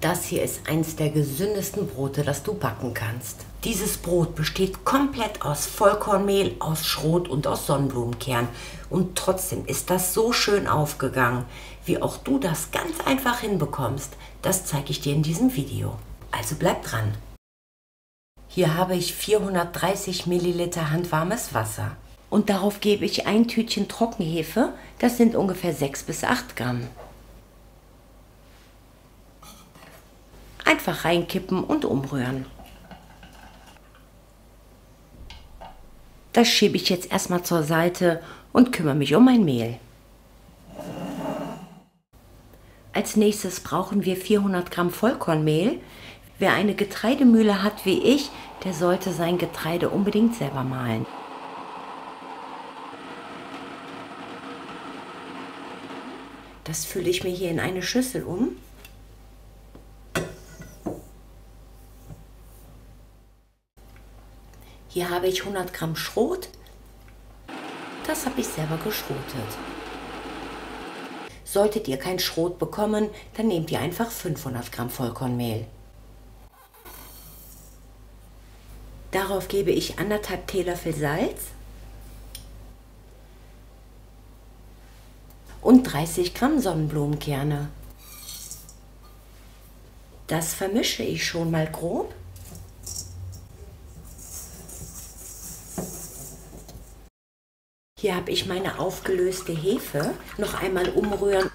Das hier ist eins der gesündesten Brote, das du backen kannst. Dieses Brot besteht komplett aus Vollkornmehl, aus Schrot und aus Sonnenblumenkern. Und trotzdem ist das so schön aufgegangen. Wie auch du das ganz einfach hinbekommst, das zeige ich dir in diesem Video. Also bleib dran. Hier habe ich 430 Milliliter handwarmes Wasser. Und darauf gebe ich ein Tütchen Trockenhefe, das sind ungefähr 6 bis 8 Gramm. Einfach reinkippen und umrühren. Das schiebe ich jetzt erstmal zur Seite und kümmere mich um mein Mehl. Als nächstes brauchen wir 400 Gramm Vollkornmehl. Wer eine Getreidemühle hat wie ich, der sollte sein Getreide unbedingt selber mahlen. Das fülle ich mir hier in eine Schüssel um. Hier habe ich 100 Gramm Schrot. Das habe ich selber geschrotet. Solltet ihr kein Schrot bekommen, dann nehmt ihr einfach 500 Gramm Vollkornmehl. Darauf gebe ich anderthalb Teelöffel Salz und 30 Gramm Sonnenblumenkerne. Das vermische ich schon mal grob. Hier habe ich meine aufgelöste Hefe. Noch einmal umrühren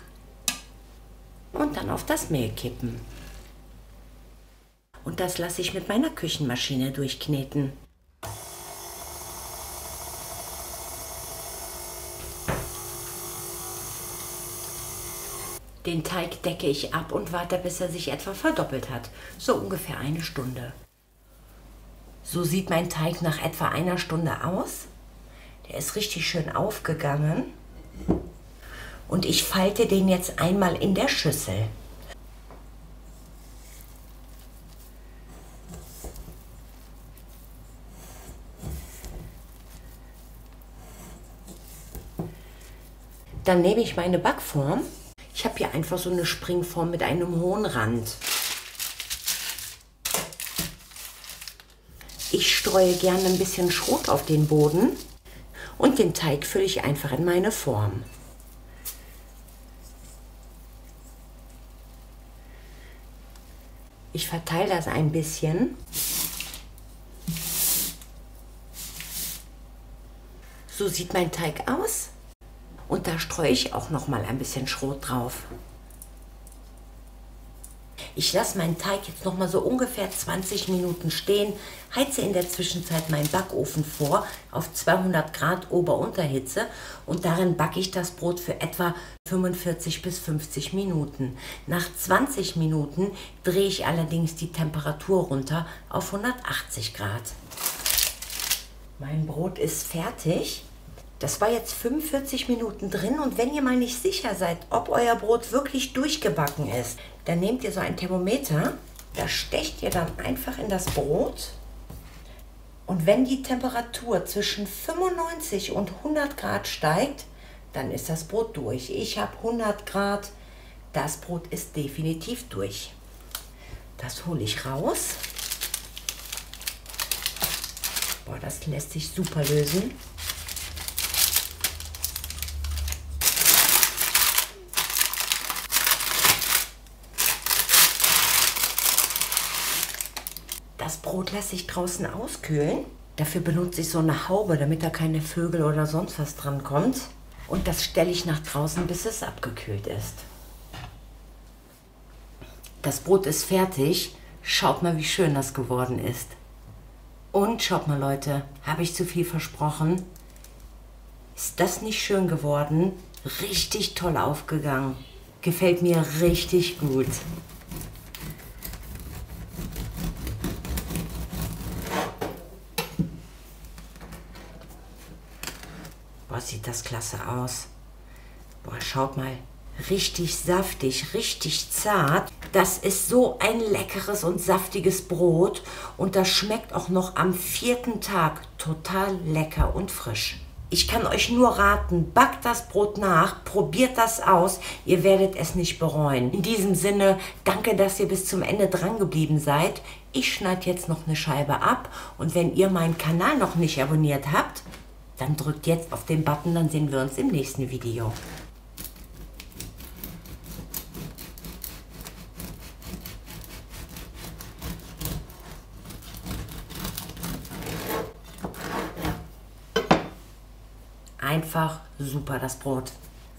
und dann auf das Mehl kippen. Und das lasse ich mit meiner Küchenmaschine durchkneten. Den Teig decke ich ab und warte, bis er sich etwa verdoppelt hat. So ungefähr eine Stunde. So sieht mein Teig nach etwa einer Stunde aus. Der ist richtig schön aufgegangen. Und ich falte den jetzt einmal in der Schüssel. Dann nehme ich meine Backform. Ich habe hier einfach so eine Springform mit einem hohen Rand. Ich streue gerne ein bisschen Schrot auf den Boden und den Teig fülle ich einfach in meine Form. Ich verteile das ein bisschen. So sieht mein Teig aus. Und da streue ich auch noch mal ein bisschen Schrot drauf. Ich lasse meinen Teig jetzt noch mal so ungefähr 20 Minuten stehen, heize in der Zwischenzeit meinen Backofen vor auf 200 Grad Ober-Unterhitze und darin backe ich das Brot für etwa 45 bis 50 Minuten. Nach 20 Minuten drehe ich allerdings die Temperatur runter auf 180 Grad. Mein Brot ist fertig. Das war jetzt 45 Minuten drin und wenn ihr mal nicht sicher seid, ob euer Brot wirklich durchgebacken ist, dann nehmt ihr so ein Thermometer, das stecht ihr dann einfach in das Brot und wenn die Temperatur zwischen 95 und 100 Grad steigt, dann ist das Brot durch. Ich habe 100 Grad, das Brot ist definitiv durch. Das hole ich raus. Boah, das lässt sich super lösen. Das Brot lasse ich draußen auskühlen. Dafür benutze ich so eine Haube, damit da keine Vögel oder sonst was dran kommt. Und das stelle ich nach draußen, bis es abgekühlt ist. Das Brot ist fertig. Schaut mal, wie schön das geworden ist. Und schaut mal, Leute, habe ich zu viel versprochen? Ist das nicht schön geworden? Richtig toll aufgegangen. Gefällt mir richtig gut. Sieht das klasse aus. Boah, schaut mal. Richtig saftig, richtig zart. Das ist so ein leckeres und saftiges Brot und das schmeckt auch noch am vierten Tag total lecker und frisch. Ich kann euch nur raten, backt das Brot nach, probiert das aus, ihr werdet es nicht bereuen. In diesem Sinne, danke, dass ihr bis zum Ende dran geblieben seid. Ich schneide jetzt noch eine Scheibe ab und wenn ihr meinen Kanal noch nicht abonniert habt, dann drückt jetzt auf den Button, dann sehen wir uns im nächsten Video. Einfach super das Brot.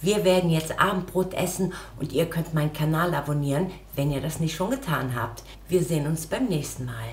Wir werden jetzt Abendbrot essen und ihr könnt meinen Kanal abonnieren, wenn ihr das nicht schon getan habt. Wir sehen uns beim nächsten Mal.